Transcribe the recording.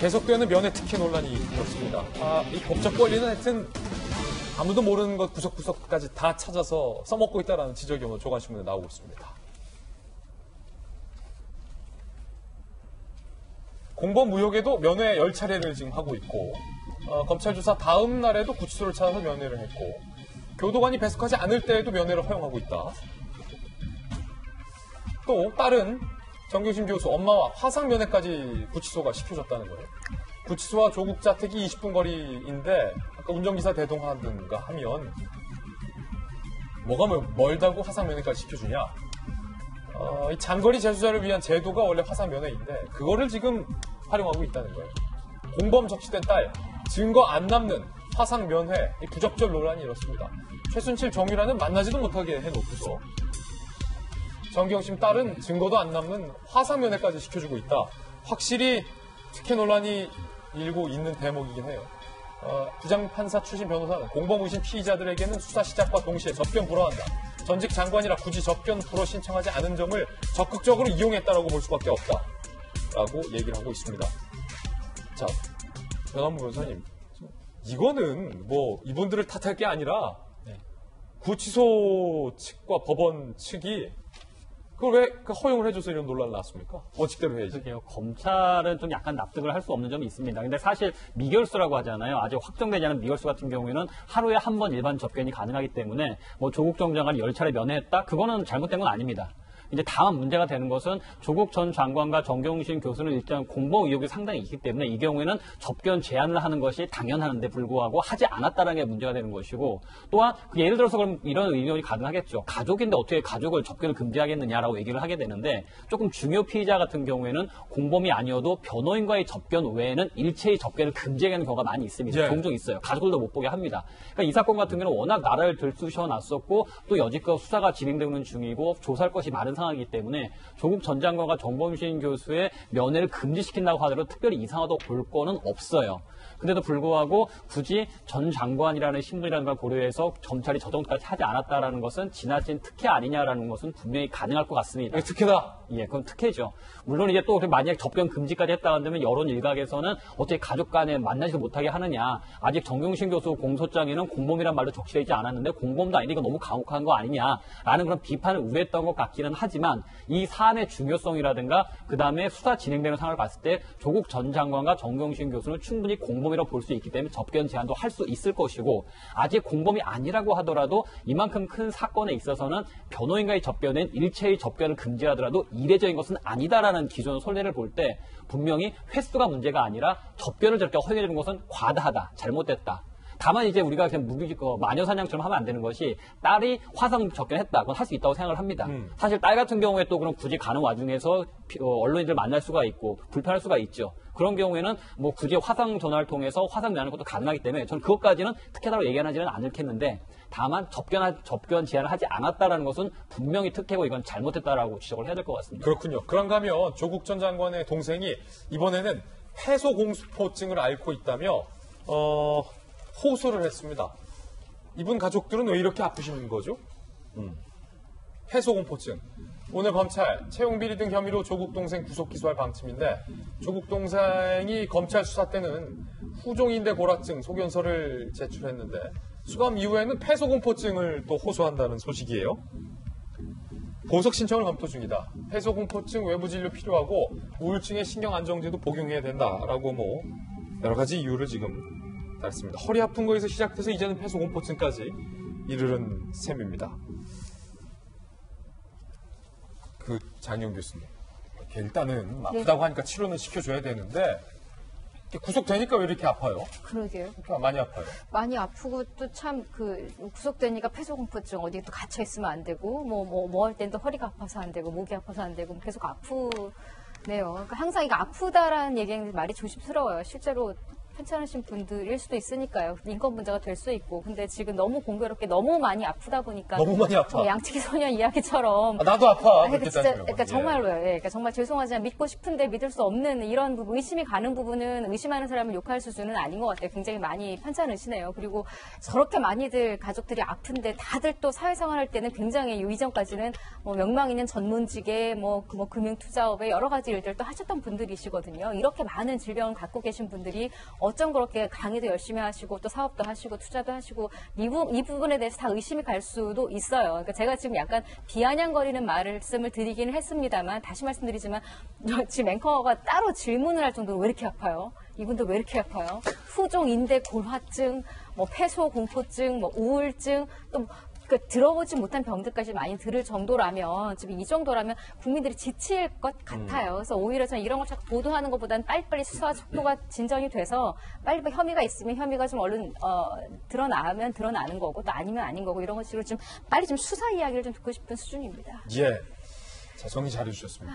계속되는 면회 특혜 논란이 있었습니다. 아, 이 법적 권리는 하여튼 아무도 모르는 것 구석구석까지 다 찾아서 써먹고 있다는 지적이 오늘 조간신문에 나오고 있습니다. 공범 무효에도 면회 10차례를 지금 하고 있고 어, 검찰 조사 다음 날에도 구치소를 찾아서 면회를 했고 교도관이 배석하지 않을 때에도 면회를 허용하고 있다. 또 딸은 정교심 교수 엄마와 화상 면회까지 구치소가 시켜줬다는 거예요. 구치소와 조국 자택이 20분 거리인데 아까 운전기사 대동하든가 하면 뭐가 멀- 멀다고 화상 면회까지 시켜주냐? 어, 이 장거리 재수자를 위한 제도가 원래 화상 면회인데 그거를 지금 활용하고 있다는 거예요. 공범 적시된 딸 증거 안 남는 화상 면회 이 부적절 논란이 이렇습니다. 최순실 정유라는 만나지도 못하게 해놓고서 정경심 딸은 증거도 안 남는 화상 면회까지 시켜주고 있다. 확실히 특혜 논란이 일고 있는 대목이긴 해요. 어, 부장판사 출신 변호사는 공범 의심 피의자들에게는 수사 시작과 동시에 접견 불허한다. 전직 장관이라 굳이 접견 불허 신청하지 않은 점을 적극적으로 이용했다라고 볼 수밖에 없다. 라고 얘기를 하고 있습니다. 자, 변함부 변호사님. 이거는 뭐 이분들을 탓할 게 아니라 구치소 측과 법원 측이 그걸 왜그 허용을 해줘서 이런 논란이 났습니까? 원칙대로 해야지. 그러게요. 검찰은 좀 약간 납득을 할 수 없는 점이 있습니다. 근데 사실 미결수라고 하잖아요. 아직 확정되지 않은 미결수 같은 경우에는 하루에 한 번 일반 접견이 가능하기 때문에 뭐 조국 전 장관이 열 차례 면회했다? 그거는 잘못된 건 아닙니다. 이제 다음 문제가 되는 것은 조국 전 장관과 정경심 교수는 일단 공범 의혹이 상당히 있기 때문에 이 경우에는 접견 제한을 하는 것이 당연한데 불구하고 하지 않았다는 게 문제가 되는 것이고 또한 그 예를 들어서 그럼 이런 의견이 가능하겠죠. 가족인데 어떻게 가족을 접견을 금지하겠느냐라고 얘기를 하게 되는데 조금 중요 피의자 같은 경우에는 공범이 아니어도 변호인과의 접견 외에는 일체의 접견을 금지하는 경우가 많이 있습니다. 예. 종종 있어요. 가족들도 못 보게 합니다. 그러니까 이 사건 같은 경우는 워낙 나라를 들쑤셔 놨었고 또 여지껏 수사가 진행되는 중이고 조사할 것이 많은 상황이기 때문에 조국 전 장관과 정범신 교수의 면회를 금지시킨다고 하더라도 특별히 이상하다고 볼 거는 없어요. 근데도 불구하고 굳이 전 장관이라는 신분이라는 걸 고려해서 검찰이 저 정도까지 하지 않았다라는 것은 지나친 특혜 아니냐라는 것은 분명히 가능할 것 같습니다. 이게 특혜다. 예, 그건 특혜죠. 물론 이제 또 만약 접견 금지까지 했다 한다면 여론 일각에서는 어떻게 가족 간에 만나지도 못하게 하느냐. 아직 정경심 교수 공소장에는 공범이란 말도 적시되어 있지 않았는데 공범도 아니니까 너무 강혹한 거 아니냐라는 그런 비판을 우회했던 것 같기는 하지만 이 사안의 중요성이라든가 그 다음에 수사 진행되는 상황을 봤을 때 조국 전 장관과 정경심 교수는 충분히 공범이라고 볼 수 있기 때문에 접견 제한도 할 수 있을 것이고 아직 공범이 아니라고 하더라도 이만큼 큰 사건에 있어서는 변호인과의 접견은 일체의 접견을 금지하더라도 이례적인 것은 아니다라는 기존 선례를 볼 때 분명히 횟수가 문제가 아니라 접견을 저렇게 허용해 주는 것은 과다하다, 잘못됐다. 다만 이제 우리가 그냥 무기 어, 마녀 사냥처럼 하면 안 되는 것이 딸이 화상 접견했다. 그건 할 수 있다고 생각을 합니다. 음. 사실 딸 같은 경우에 또 그럼 굳이 가는 와중에서 피- 어, 언론인들 만날 수가 있고 불편할 수가 있죠. 그런 경우에는 뭐 굳이 화상 전화를 통해서 화상 내는 것도 가능하기 때문에 저는 그것까지는 특혜다고 얘기하지는 않겠는데 다만 접견 접견 제한을 하지 않았다라는 것은 분명히 특혜고 이건 잘못했다라고 지적을 해야 될 것 같습니다. 그렇군요. 그런가 하면 조국 전 장관의 동생이 이번에는 폐소 공포증을 앓고 있다며 어, 호소를 했습니다. 이분 가족들은 왜 이렇게 아프시는 거죠? 음. 폐소 공포증. 오늘 검찰 채용 비리 등 혐의로 조국 동생 구속 기소할 방침인데 조국 동생이 검찰 수사 때는 후종인대 고라증 소견서를 제출했는데 수감 이후에는 폐소 공포증을 또 호소한다는 소식이에요. 보석 신청을 검토 중이다. 해소공포증 외부 진료 필요하고 우울증의 신경 안정제도 복용해야 된다라고 뭐 여러 가지 이유를 지금 달습니다. 허리 아픈 거에서 시작해서 이제는 해소공포증까지 이르는 셈입니다. 그 장영 교수님, 일단은 아프다고 하니까 치료는 시켜줘야 되는데 구속되니까 왜 이렇게 아파요? 그러게요. 많이 아파요. 많이 아프고 또 참 그 구속되니까 폐소공포증 어디 또 갇혀 있으면 안 되고 뭐 뭐 뭐 할 땐 또 허리가 아파서 안 되고 목이 아파서 안 되고 계속 아프네요. 그러니까 항상 이거 아프다라는 얘기는 말이 조심스러워요. 실제로 편찮으신 분들일 수도 있으니까요. 인권 문제가 될 수 있고. 근데 지금 너무 공교롭게 너무 많이 아프다 보니까 너무 많이 아파. 양치기 소년 이야기처럼 아, 나도 아파. 아니, 그렇게 그 진짜, 따지면. 그러니까 예. 정말로요. 예. 그러니까 정말 죄송하지만 믿고 싶은데 믿을 수 없는 이런 부분, 의심이 가는 부분은 의심하는 사람을 욕할 수준은 아닌 것 같아요. 굉장히 많이 편찮으시네요. 그리고 저렇게 많이들 가족들이 아픈데 다들 또 사회생활 할 때는 굉장히 이전까지는 뭐 명망 있는 전문직에 뭐, 그뭐 금융 투자업에 여러 가지 일들 또 하셨던 분들이시거든요. 이렇게 많은 질병을 갖고 계신 분들이 어쩜 그렇게 강의도 열심히 하시고 또 사업도 하시고 투자도 하시고 이, 부, 이 부분에 대해서 다 의심이 갈 수도 있어요. 그러니까 제가 지금 약간 비아냥거리는 말씀을 드리기는 했습니다만 다시 말씀드리지만 지금 앵커가 따로 질문을 할 정도로 왜 이렇게 아파요? 이분들 왜 이렇게 아파요? 후종 인대 골화증, 뭐 폐소 공포증, 뭐 우울증, 또 그 들어보지 못한 병들까지 많이 들을 정도라면 지금 이 정도라면 국민들이 지칠 것 같아요. 그래서 오히려 저는 이런 걸 자꾸 보도하는 것보다는 빨리빨리 수사 속도가 진정이 돼서 빨리 혐의가 있으면 혐의가 좀 얼른 어, 드러나면 드러나는 거고 또 아니면 아닌 거고 이런 것식으로 좀 빨리 좀 수사 이야기를 좀 듣고 싶은 수준입니다. 예. 자, 정리 잘해주셨습니다.